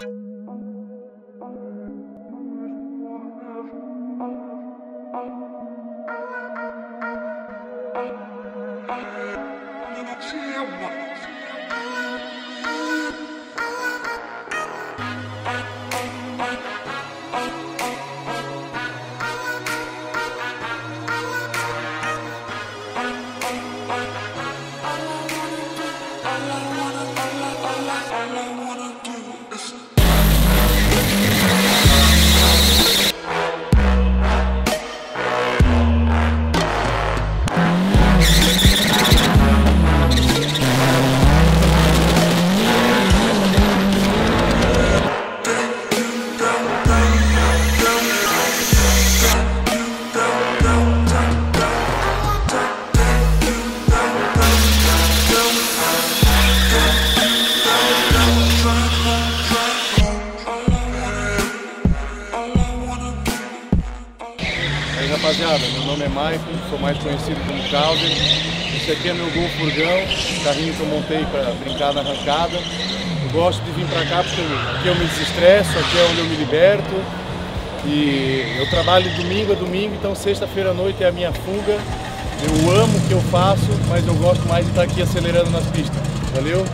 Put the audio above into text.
alone. Aí rapaziada, meu nome é Maicon, sou mais conhecido como Calder. Esse aqui é meu Gol Furgão, carrinho que eu montei para brincar na arrancada. Eu gosto de vir para cá porque aqui eu me desestresso, aqui é onde eu me liberto. E eu trabalho domingo a domingo, então sexta-feira à noite é a minha fuga. Eu amo o que eu faço, mas eu gosto mais de estar aqui acelerando nas pistas. Valeu?